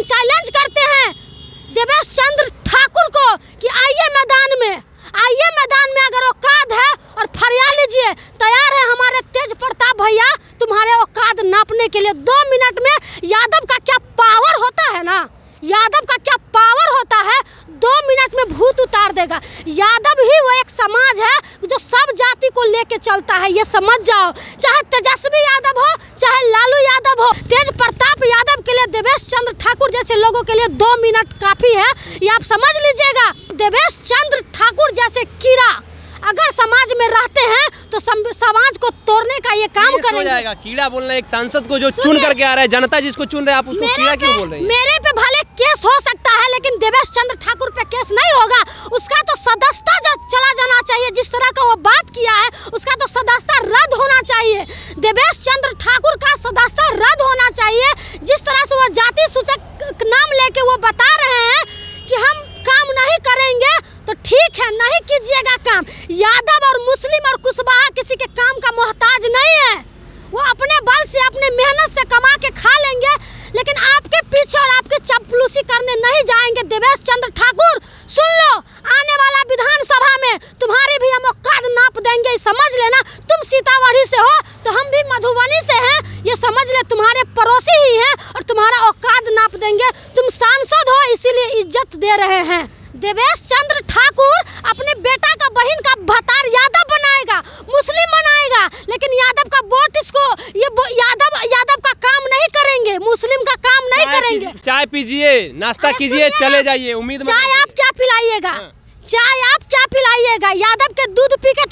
हम चैलेंज करते हैं। देवेश चंद्र ठाकुर को कि आइए मैदान में आइए मैदान में अगर औकात है और फरिया लीजिए तैयार है हमारे तेज प्रताप भैया तुम्हारे औकात नापने के लिए दो मिनट में यादव का क्या पावर होता है ना यादव का क्या पावर होता है दो मिनट में भूत उतार देगा यादव ही वो एक समाज है जो सब जाति को लेके चलता है ये समझ जाओ। चाहे तेजस्वी यादव हो चाहे लालू यादव हो तेज प्रताप यादव के लिए देवेश चंद्र ठाकुर जैसे लोगों के लिए दो मिनट काफ़ी है। ये आप समझ लीजिएगा देवेश चंद्र ठाकुर जैसे कीड़ा। अगर समाज में रहते हैं तो समाज को तोड़ने का ये काम करेंगे। जाएगा कीड़ा बोलना एक सांसद को जो चुन करके आ रहा है जनता जिसको चुन रहे आप उसको कीड़ा क्यों बोल रही हैं? मेरे पे भले केस हो सकता है लेकिन देवेश चंद्र ठाकुर पे केस नहीं होगा। उसका तो सदस्यता चला जाना चाहिए जिस तरह का वो बात किया है उसका तो सदस्यता रद्द होना चाहिए देवेश चंद्र ठाकुर का सदस्यता रद्द होना चाहिए। जिस तरह से वो जाति सूचक नाम लेके वो बता रहे हैं कि हम काम नहीं करेंगे तो ठीक है, नहीं कीजिएगा काम। यादव और मुस्लिम और कुशवाहा किसी के काम का मोहताज नहीं है। वो अपने बल से, अपने मेहनत से कमा के खा लेंगे, लेकिन आपके पीछे और आपके चपलूसी करने नहीं जाएँगे। देवेश चंद्र ठाकुर, सुन लो, आने वाला विधानसभा में तुम्हारी भी हम औकात नाप देंगे, समझ लेना? तुम सीतामढ़ी से हो हम भी मधुबनी से हैं। ये समझ ले तुम्हारे पड़ोसी ही हैं और तुम्हारा औकात नाप देंगे। तुम सांसद हो इसीलिए इज़्ज़त दे रहे हैं। देवेश चंद्र ठाकुर अपने बेटा का बहन का भतार यादव बनाएगा मुस्लिम बनाएगा। लेकिन यादव का वोट इसको ये यादव यादव का काम नहीं करेंगे मुस्लिम का काम नहीं करेंगे। चाय पीजिए नाश्ता कीजिए चले जाइए उम्मीद चाय आप क्या पिलाइएगा? हाँ। चाय आप क्या पिलाइएगा? यादव के दूध पी के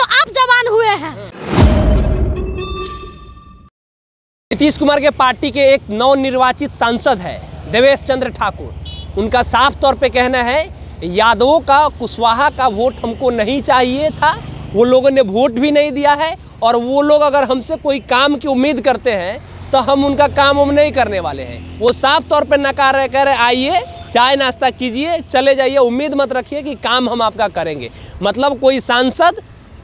नीतीश कुमार के पार्टी के एक नवनिर्वाचित सांसद है, देवेश चंद्र ठाकुर। उनका साफ़ तौर पे कहना है, यादवों का, कुशवाहा का वोट हमको नहीं चाहिए था, वो लोगों ने वोट भी नहीं दिया है, और वो लोग अगर हमसे कोई काम की उम्मीद करते हैं तो हम उनका काम हम नहीं करने वाले हैं। वो साफ़ तौर पर नकार रहे, कह रहे, आइए, चाय नाश्ता कीजिए, चले जाइए, उम्मीद मत रखिए कि काम हम आपका करेंगे। मतलब कोई सांसद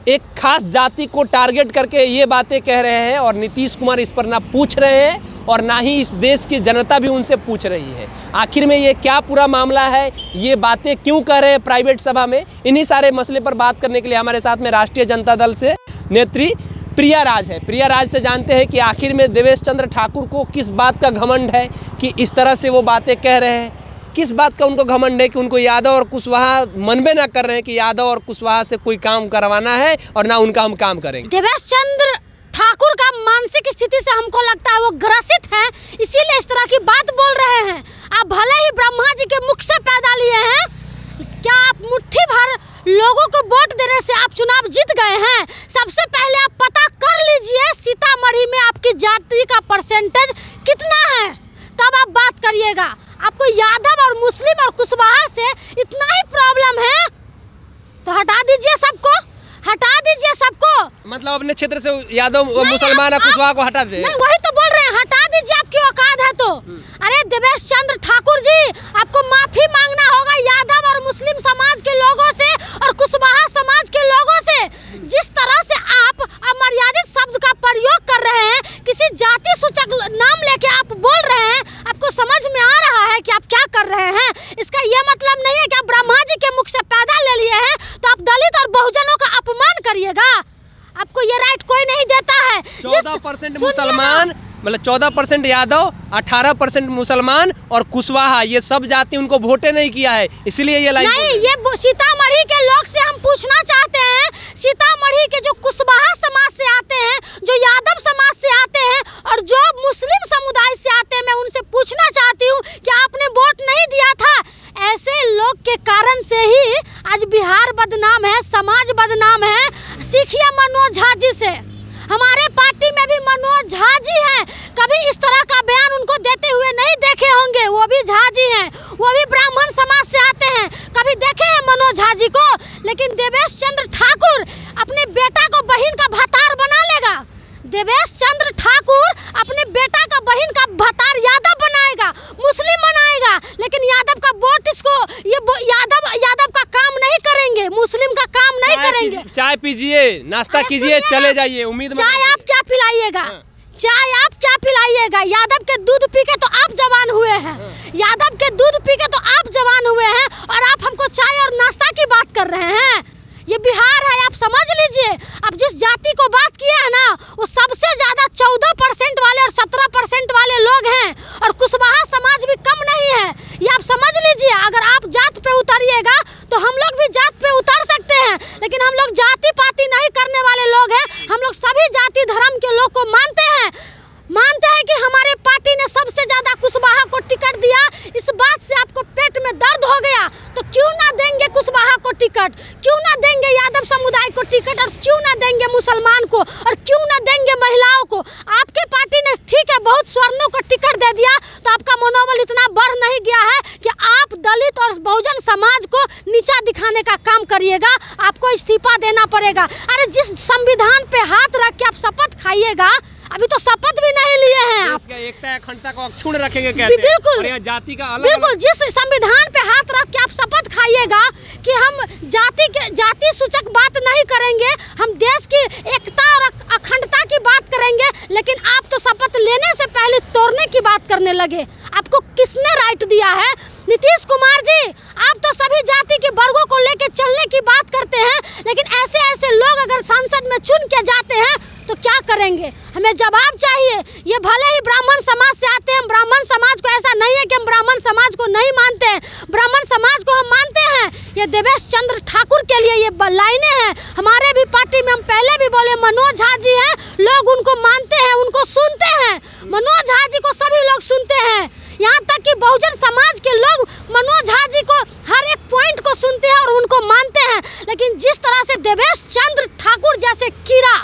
एक खास जाति को टारगेट करके ये बातें कह रहे हैं और नीतीश कुमार इस पर ना पूछ रहे हैं और ना ही इस देश की जनता भी उनसे पूछ रही है। आखिर में ये क्या पूरा मामला है? ये बातें क्यों कर रहे हैं प्राइवेट सभा में? इन्हीं सारे मसले पर बात करने के लिए हमारे साथ में राष्ट्रीय जनता दल से नेत्री प्रिया राज है। प्रिया राज से जानते हैं कि आखिर में देवेश चंद्र ठाकुर को किस बात का घमंड है कि इस तरह से वो बातें कह रहे हैं। किस बात का उनको घमंड है कि उनको यादव और कुशवाहा मनबे ना कर रहे हैं कि यादव और कुशवाहा से कोई काम करवाना है और ना उनका हम काम करेंगे? देवेश चंद्र ठाकुर का मानसिक स्थिति से हमको लगता है वो ग्रसित है, इसीलिए इस तरह की बात बोल रहे हैं। आप भले ही ब्रह्मा जी के मुख से पैदा लिए हैं, क्या आप मुट्ठी भर लोगों को वोट देने से आप चुनाव जीत गए हैं सबसे पहले आप पता कर लीजिए सीतामढ़ी में आपकी जाति का परसेंटेज कितना है तब आप बात करिएगा आपको यादव और मुस्लिम और कुशवाहा से इतना ही प्रॉब्लम है तो हटा दीजिए सबको हटा दीजिए सबको मतलब अपने क्षेत्र से यादव मुसलमान और कुशवाहा को हटा दे। नहीं वही तो बोल रहे हैं हटा दीजिए आपकी औकात है तो अरे देवेश चंद्र ठाकुर जी आपको माफ़ी मांगना होगा यादव और मुस्लिम समाज के लोगों से और कुशवाहा समाज के लोगों से जिस तरह से आप अमर्यादित शब्द का प्रयोग कर रहे हैं किसी जाति सूचक नाम लेके आप बोल रहे हैं आपको समझ में आ रहा है कि आप क्या कर रहे हैं इसका ये मतलब नहीं है कि आप ब्रह्मा जी के मुख से पैदा ले लिए हैं तो आप दलित और बहुजनों का अपमान करिएगा आपको ये राइट कोई नहीं देता है चौदह परसेंट मुसलमान मतलब चौदह परसेंट यादव अठारह परसेंट मुसलमान और कुशवाहा ये सब जाति उनको वोटे नहीं किया है इसलिए ये लाइन नहीं ये सीतामढ़ी के लोग से हम पूछना चाहते हैं सीतामढ़ी के जो कुशवाहा समाज से आते हैं जो यादव समाज से आते हैं और जो मुस्लिम समुदाय से आते हैं मैं उनसे पूछना चाहती हूँ कि आपने वोट नहीं दिया था। ऐसे लोग के कारण से ही आज बिहार बदनाम है समाज बदनाम है सीखिए मनोज झा जी से। हमारे पार्टी में भी मनोज झा जी हैं। कभी इस तरह का बयान उनको देते हुए नहीं देखे होंगे। वो भी झा जी हैं। वो भी ब्राह्मण समाज से आते हैं। कभी देखे हैं मनोज झा जी को? लेकिन देवेश चंद्र ठाकुर अपने बेटा को बहन का भतार बना लेगा। देवेश चंद्र ठाकुर अपने बेटा का बहन का भतार यादव बनाएगा, मुस्लिम बनाएगा। लेकिन यादव का वोट इसको, ये यादव यादव का काम नहीं करेंगे। मुस्लिम का चाय पीजिए- नाश्ता कीजिए चले जाइए उम्मीद चाय आप क्या पिलाइएगा? हाँ। चाय आप क्या पिलाइएगा? यादव के दूध पी के तो आप जवान हुए हैं। यादव के दूध पी के तो आप जवान हुए हैं और आप हमको चाय और नाश्ता की बात कर रहे हैं। ये बिहार है आप समझ लीजिए। अब जिस जाति को बात किया है ना वो सबसे ज़्यादा चौदह परसेंट वाले और सत्रह परसेंट वाले लोग हैं। और कुशवाहा समाज भी कम नहीं है। ये आप समझ लीजिए अगर आप जात पे उतरिएगा तो हम लोग भी जात पे उतर सकते हैं लेकिन हम लोग जाति पाति नहीं करने वाले लोग हैं हम लोग सभी जाति धर्म के लोग को मानते हैं मानते हैं कि हमारे पार्टी ने सबसे ज़्यादा कुशवाहा को टिकट दिया इस बात से आपको पेट में दर्द हो गया तो क्यों ना देंगे कुशवाहा को टिकट क्यों ना देंगे यादव समुदाय को टिकट और क्यों ना देंगे मुसलमान को और क्यों ना देंगे महिलाओं को? आपके पार्टी ने, ठीक है, बहुत स्वर्णों को टिकट दे दिया तो आपका मनोबल इतना बढ़ नहीं गया है कि आप दलित और बहुजन समाज को नीचा दिखाने का काम करिएगा, आपको इस्तीफा देना पड़ेगा। अरे जिस संविधान पे हाथ रख के आप शपथ खाइएगा अभी तो शपथ भी नहीं लिए हैं आप। एकता अखंडता को अक्षुण्ण रखेंगे कहते बिल्कुल। जाति का अलग बिल्कुल जिस संविधान पे हाथ रख के आप शपथ खाइएगा कि हम जाति के जाति सूचक बात नहीं करेंगे हम देश की एकता और अखंडता की बात करेंगे लेकिन आप तो शपथ लेने से पहले तोड़ने की बात करने लगे। आपको किसने राइट दिया है? नीतीश कुमार जी आप तो सभी जाति के वर्गों को लेके चलने की बात करते हैं लेकिन ऐसे ऐसे लोग अगर संसद में चुन के जाते हैं तो क्या करेंगे? हमें जवाब चाहिए। ये भले ही ब्राह्मण समाज से आते हैं, हम ब्राह्मण समाज को ऐसा नहीं है कि हम ब्राह्मण समाज को नहीं मानते हैं। ब्राह्मण समाज को हम मानते हैं। ये देवेश चंद्र ठाकुर के लिए ये लाइनें हैं। हमारे भी पार्टी में हम पहले भी बोले, मनोज झा जी हैं, लोग उनको मानते हैं, उनको सुनते हैं। मनोज झा जी को सभी लोग सुनते हैं। यहाँ तक कि बहुजन समाज के लोग मनोज झा जी को हर एक पॉइंट को सुनते हैं और उनको मानते हैं। लेकिन जिस तरह से देवेश चंद्र ठाकुर जैसे कीड़ा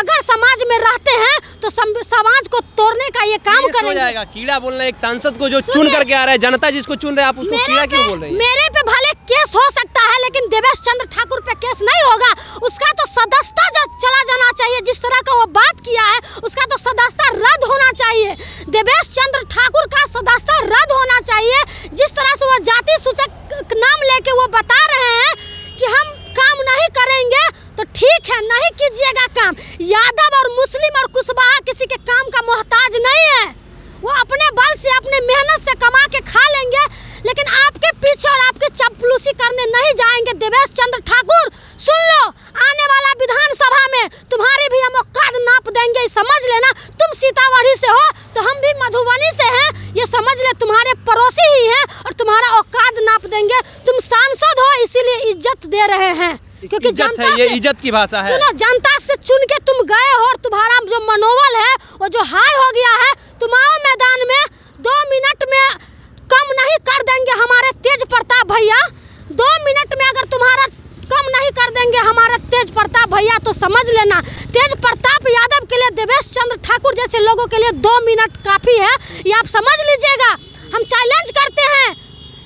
अगर समाज में रहते हैं तो समाज को तोड़ने का ये काम करेंगे। जाएगा। कीड़ा बोलना एक सांसद को जो चुन करके आ रहा है जनता जिसको चुन रहे आप उसको कीड़ा क्यों बोल रहे हैं? मेरे पे भले केस हो सकता है लेकिन देवेश चंद्र ठाकुर पे केस नहीं होगा। उसका तो सदस्यता जो चला जाना चाहिए जिस तरह का वो बात किया है उसका तो सदस्यता रद्द होना चाहिए। देवेश चंद्र ठाकुर का सदस्यता रद्द होना चाहिए जिस तरह से वो जाति सूचक नाम लेके वो बता रहे हैं कि हम काम नहीं करेंगे तो ठीक है, नहीं कीजिएगा काम। यादव और मुस्लिम और कुशवाहा किसी के काम का मोहताज नहीं है। वो अपने बल से, अपने मेहनत से कमा के खा लेंगे, लेकिन आपके पीछे और आपके चपलूसी करने नहीं जाएँगे। देवेश चंद्र ठाकुर, सुन लो, आने वाला विधानसभा में तुम्हारी भी हम औकात नाप देंगे समझ लेना। तुम सीतामढ़ी से हो तो हम भी मधुबनी से हैं। ये समझ ले, तुम्हारे पड़ोसी ही हैं और तुम्हारा औकात नाप देंगे। तुम सांसद हो, इसीलिए इज़्ज़त दे रहे हैं। क्योंकि जनता है ये इज़्ज़त की भाषा है। सुनो जनता से चुन के तुम गए हो और तुम्हारा जो मनोबल है वो जो हाई हो गया है तुम आओ मैदान में दो मिनट में कम नहीं कर देंगे हमारे तेज प्रताप भैया। दो मिनट में अगर तुम्हारा कम नहीं कर देंगे हमारा तेज प्रताप भैया तो समझ लेना। तेज प्रताप यादव के लिए देवेश चंद्र ठाकुर जैसे लोगों के लिए दो मिनट काफ़ी है। ये आप समझ लीजिएगा हम चैलेंज करते हैं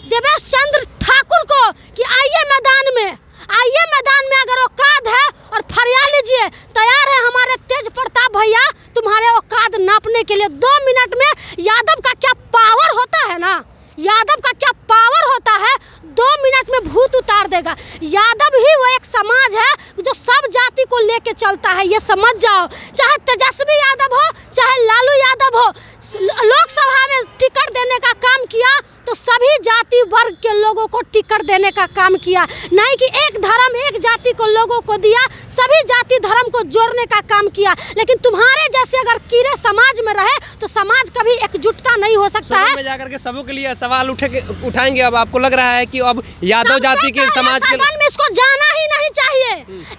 देवेश चंद्र ठाकुर को कि आइए मैदान में। आइए मैदान में अगर औकात है और फरिया लीजिए, तैयार है हमारे तेज प्रताप भैया, तुम्हारे औकात नापने के लिए दो मिनट में यादव का क्या पावर होता है ना? यादव का क्या पावर होता है? दो मिनट में भूत उतार देगा। यादव ही वो एक समाज है जो सब जाति को लेके चलता है, ये समझ जाओ। चाहे तेजस्वी यादव हो, चाहे लालू यादव हो लोकसभा में टिकट देने का काम किया तो सभी जाति वर्ग के लोगों को टिकट देने का काम किया। नहीं कि एक धर्म एक जाति को लोगों को दिया सभी जाति धर्म को जोड़ने का काम किया। लेकिन तुम्हारे जैसे अगर कीड़े समाज में रहे तो समाज कभी एकजुटता नहीं हो सकता है। में जाकर के सबों के लिए सवाल उठे उठाएँगे। अब आपको लग रहा है कि अब यादव जाति के समाज के में इसको जाना ही नहीं चाहिए।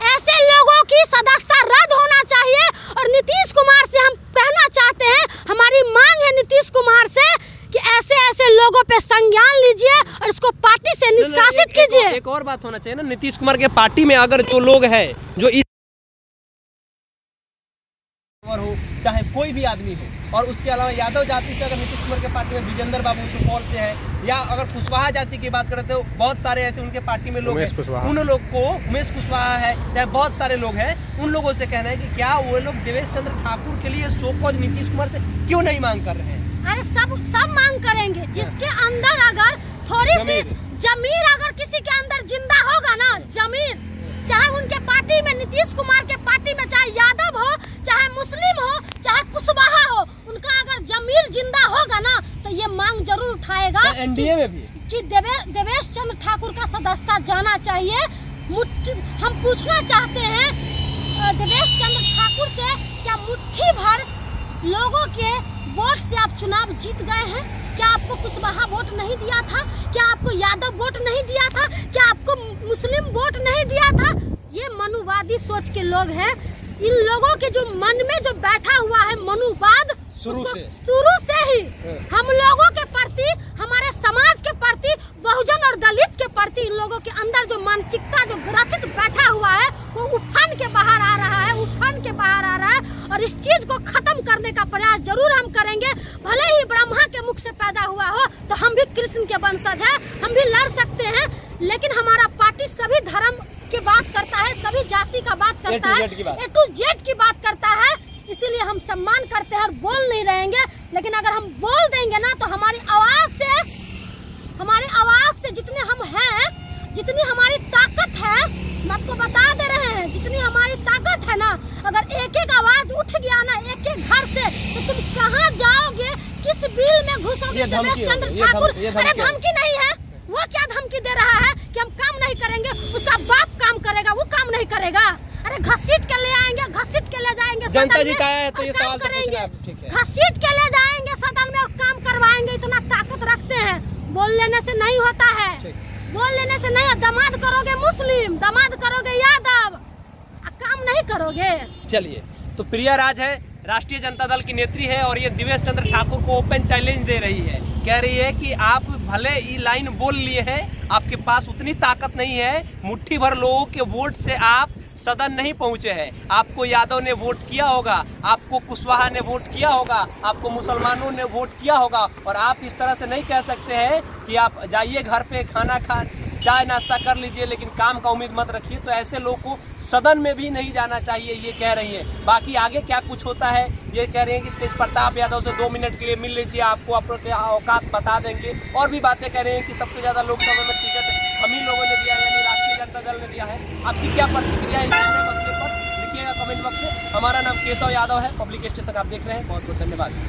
ऐसे लोगों की सदस्यता रद्द होना चाहिए और नीतीश कुमार से हम कहना चाहते हैं हमारी मांग है नीतीश कुमार से कि ऐसे ऐसे लोगों पे संज्ञान लीजिए और इसको पार्टी से निष्कासित कीजिए। एक और बात होना चाहिए ना नीतीश कुमार के पार्टी में अगर जो लोग हैं जो इस हो चाहे कोई भी आदमी हो। और उसके अलावा यादव जाति से अगर नीतीश कुमार के पार्टी में विजेंद्र बाबू सुपौल से है या अगर कुशवाहा जाति की बात करते हो बहुत सारे ऐसे उनके पार्टी में लोग हैं। उन लोग को उमेश कुशवाहा है चाहे बहुत सारे लोग हैं उन लोगों से कहना है कि क्या वो लोग देवेश चंद्र ठाकुर के लिए सोपौज नीतीश कुमार से क्यों नहीं मांग कर रहे हैं? अरे सब सब मांग करेंगे। जिसके अंदर अगर थोड़ी सी जमीर। जमीर अगर किसी के अंदर ज़िंदा होगा ना जमीर चाहे उनके पार्टी में नीतीश कुमार के पार्टी में चाहे यादव हो चाहे मुस्लिम हो अगर ज़िंदा होगा ना तो ये मांग ज़रूर उठाएगा एनडीए में भी? कि देवे देवेश चंद्र ठाकुर का सदस्यता जाना चाहिए। हम पूछना चाहते हैं देवेश चंद्र ठाकुर से क्या मुट्ठी भर लोगों के वोट से आप चुनाव जीत गए हैं? क्या आपको कुशवाहा वोट नहीं दिया था? क्या आपको यादव वोट नहीं दिया था? क्या आपको मुस्लिम वोट नहीं दिया था? ये मनुवादी सोच के लोग हैं। इन लोगों के जो मन में जो बैठा हुआ है मनुवाद शुरू से। शुरू से ही हाँ। हम लोगों के प्रति हमारे समाज के प्रति बहुजन और दलित के प्रति इन लोगों के अंदर जो मानसिकता जो ग्रसित बैठा हुआ है वो उफान के बाहर आ रहा है उफान के बाहर आ रहा है और इस चीज़ को खत्म करने का प्रयास ज़रूर हम करेंगे भले ही ब्रह्मा के मुख से पैदा हुआ हो तो हम भी कृष्ण के वंशज है हम भी लड़ सकते हैं लेकिन हमारा पार्टी सभी धर्म की बात करता है सभी जाति का बात करता है। ए टू जेड की बात करता है इसीलिए हम सम्मान करते हैं और बोल नहीं रहेंगे। लेकिन अगर हम बोल देंगे ना तो हमारी आवाज़ से हमारी आवाज़ से जितने हम हैं जितनी हमारी ताकत है हम आपको बता दे रहे हैं जितनी हमारी ताकत है ना अगर एक एक आवाज़ उठ गया ना एक एक घर से तो तुम कहाँ जाओगे? किस बिल में घुसोगे? चंद्र ठाकुर अरे धमकी नहीं है। वो क्या धमकी दे रहा है कि हम काम नहीं करेंगे उसका बाप काम करेगा वो काम नहीं करेगा अरे घसीट के ले आएँगे घसीट के ले जाएँगे जनता जिताया है तो ये सवाल तो करेंगे। ठीक है। घसीट के ले जाएँगे सदन में और काम करवाएँगे इतना ताकत रखते हैं। बोल लेने से नहीं होता है। बोल लेने से नहीं दमाद करोगे मुस्लिम दमाद करोगे यादव। काम नहीं करोगे। चलिए तो प्रिया राज है राष्ट्रीय जनता दल की नेत्री है और ये दिवेश चंद्र ठाकुर को ओपन चैलेंज दे रही है। कह रही है कि आप भले ये लाइन बोल लिए हैं, आपके पास उतनी ताकत नहीं है, मुट्ठी भर लोगों के वोट से आप सदन नहीं पहुँचे हैं। आपको यादव ने वोट किया होगा, आपको कुशवाहा ने वोट किया होगा, आपको मुसलमानों ने वोट किया होगा, और आप इस तरह से नहीं कह सकते हैं कि आप जाइए घर पे खाना खा चाय नाश्ता कर लीजिए, लेकिन काम का उम्मीद मत रखिए। तो ऐसे लोग को सदन में भी नहीं जाना चाहिए, ये कह रही है। बाकी आगे क्या कुछ होता है, ये कह रहे हैं कि तेज प्रताप यादव से दो मिनट के लिए मिल लीजिए, आपको अपने औकात बता देंगे। और भी बातें कह रहे हैं कि सबसे ज़्यादा लोकसभा में टिकट हम ही लोगों ने दिया है, यानी राष्ट्रीय जनता दल ने दिया है। आपकी क्या प्रतिक्रिया है पर? लिखिएगा कमेंट बॉक्स में। हमारा नाम केशव यादव है, पब्लिक स्टेशन आप देख रहे हैं। बहुत बहुत धन्यवाद।